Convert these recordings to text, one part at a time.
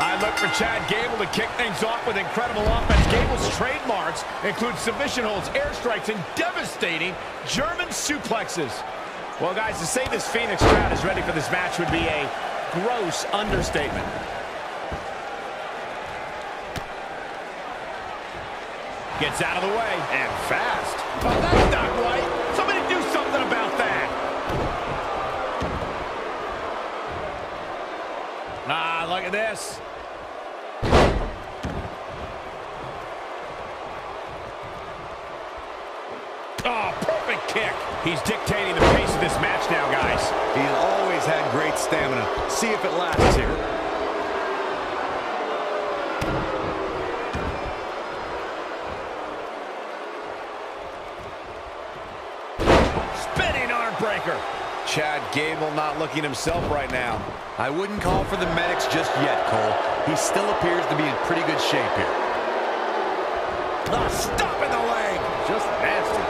I look for Chad Gable to kick things off with incredible offense. Gable's trademarks include submission holds, airstrikes, and devastating German suplexes. Well, guys, to say this Phoenix crowd is ready for this match would be a gross understatement. Gets out of the way. And fast. Oh, that's not right. Somebody do something about that. Ah, look at this. Oh, perfect kick. He's dictating the pace of this match now, guys. He's always had great stamina. See if it lasts here. Spinning arm breaker. Chad Gable not looking himself right now. I wouldn't call for the medics just yet, Cole. He still appears to be in pretty good shape here. Ah, stop in the leg. Just nasty.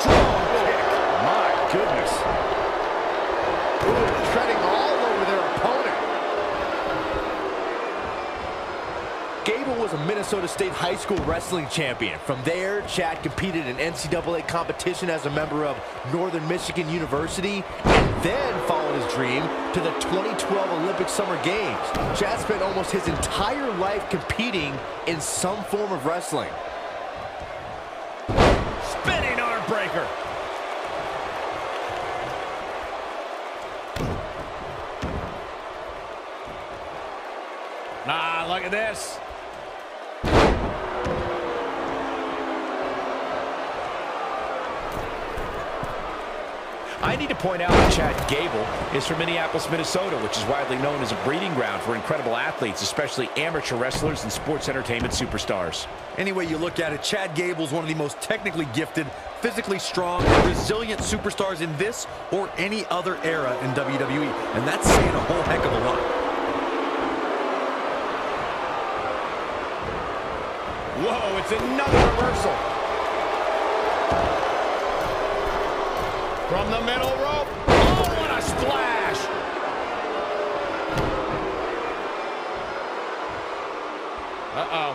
Strong kick. My goodness. Ooh, treading all over their opponent. Gable a Minnesota State high school wrestling champion. From there, Chad competed in NCAA competition as a member of Northern Michigan University and then followed his dream to the 2012 Olympic Summer Games. Chad spent almost his entire life competing in some form of wrestling. Spinning arm breaker. Ah, look at this. I need to point out that Chad Gable is from Minneapolis, Minnesota, which is widely known as a breeding ground for incredible athletes, especially amateur wrestlers and sports entertainment superstars. Any way you look at it, Chad Gable is one of the most technically gifted, physically strong, and resilient superstars in this or any other era in WWE. And that's saying a whole heck of a lot. Whoa, it's another reversal. From the middle rope. Oh, what a splash. Uh-oh.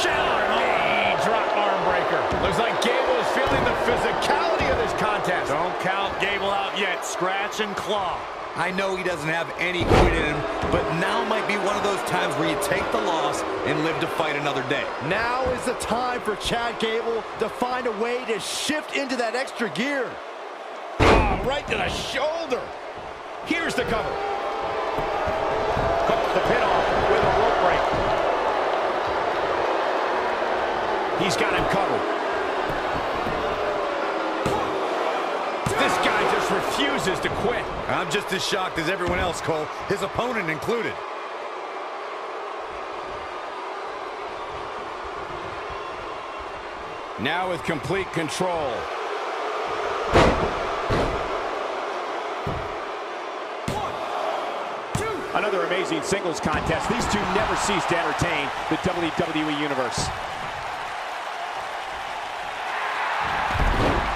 Shattering knee drop arm breaker. Looks like Gable is feeling the physicality of this contest. Don't count Gable out yet. Scratch and claw. I know he doesn't have any quit in him, but now might be one of those times where you take the loss and live to fight another day. Now is the time for Chad Gable to find a way to shift into that extra gear. Oh, right to the shoulder. Here's the cover. Hooks the pin off with a rope break. He's got him covered. Refuses to quit. I'm just as shocked as everyone else, Cole, his opponent included. Now with complete control. Another amazing singles contest. These two never cease to entertain the WWE Universe.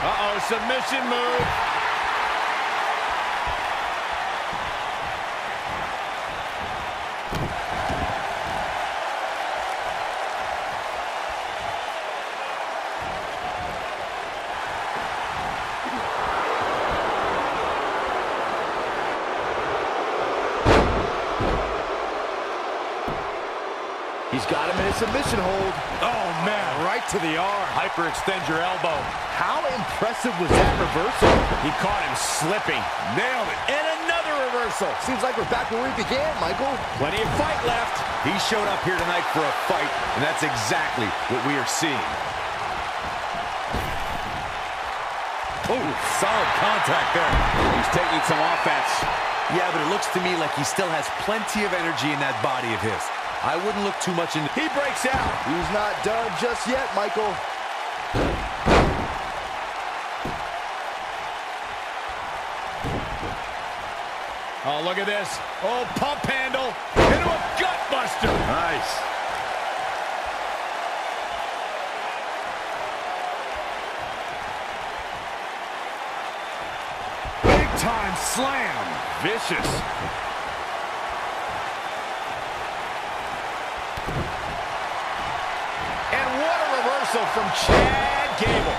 Uh-oh, submission move. He's got him in a submission hold. Oh, man, right to the arm. Hyperextend your elbow. How impressive was that reversal? He caught him slipping. Nailed it. And another reversal. Seems like we're back where we began, Michael. Plenty of fight left. He showed up here tonight for a fight, and that's exactly what we are seeing. Oh, solid contact there. He's taking some offense. Yeah, but it looks to me like he still has plenty of energy in that body of his. I wouldn't look too much into... He breaks out. He's not done just yet, Michael. Oh, look at this. Oh, pump handle into a gut buster. Nice. Big time slam. Vicious. from Chad Gable.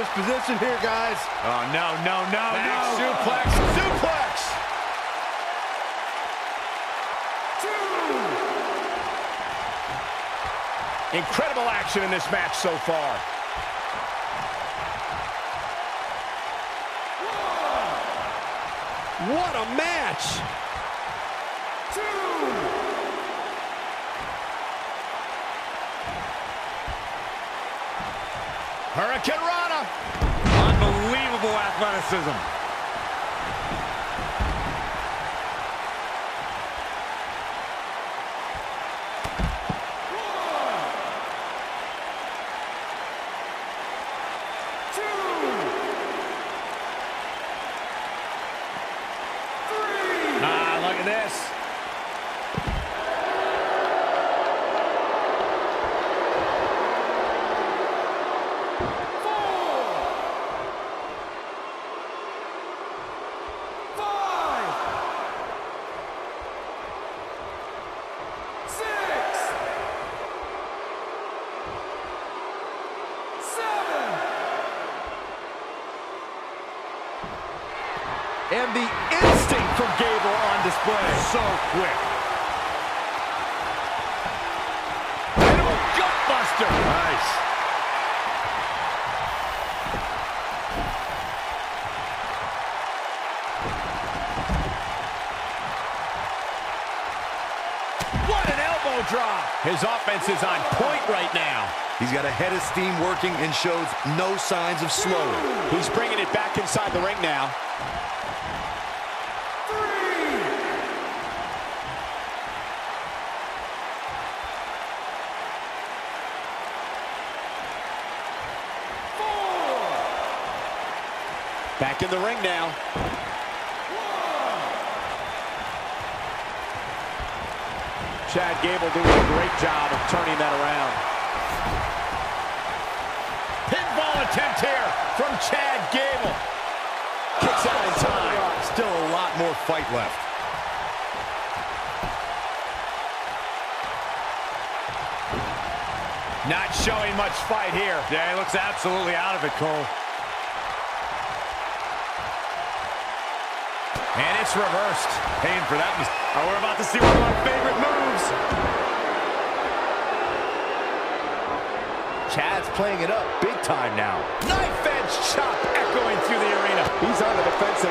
Dangerous position here, guys. Oh, no, no, no, Back no. suplex. Suplex. Incredible action in this match so far. What a match! Hurricanrana. Athleticism. Ah, look at this. And the instinct from Gable on display. So quick. Into a gutbuster. Nice. What an elbow drop. His offense is on point right now. He's got a head of steam working and shows no signs of slowing. He's bringing it back inside the ring now. Back in the ring now. Chad Gable doing a great job of turning that around. Pinfall attempt here from Chad Gable. Kicks out in time. Still a lot more fight left. Not showing much fight here. Yeah, he looks absolutely out of it, Cole. And it's reversed. Paying for that. mis- Oh, we're about to see one of my favorite moves. Chad's playing it up big time now. Knife edge chop echoing through the arena. He's on the defensive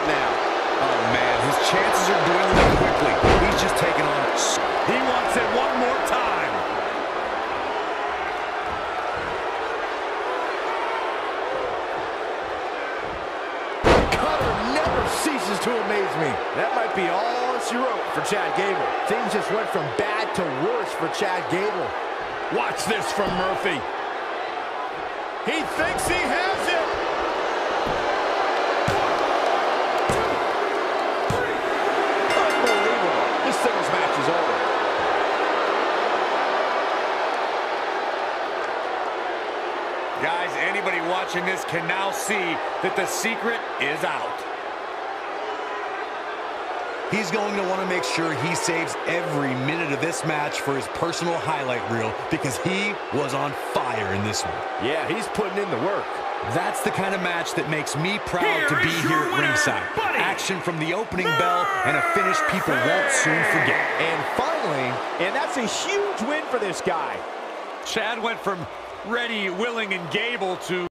me. That might be all she wrote for Chad Gable. Things just went from bad to worse for Chad Gable. Watch this from Murphy. He thinks he has it. Unbelievable. This match is over. Guys, anybody watching this can now see that the secret is out. He's going to want to make sure he saves every minute of this match for his personal highlight reel because he was on fire in this one. Yeah, he's putting in the work. That's the kind of match that makes me proud to be here at ringside. Action from the opening bell and a finish people won't soon forget. And finally, and that's a huge win for this guy. Chad went from ready, willing, and Gable to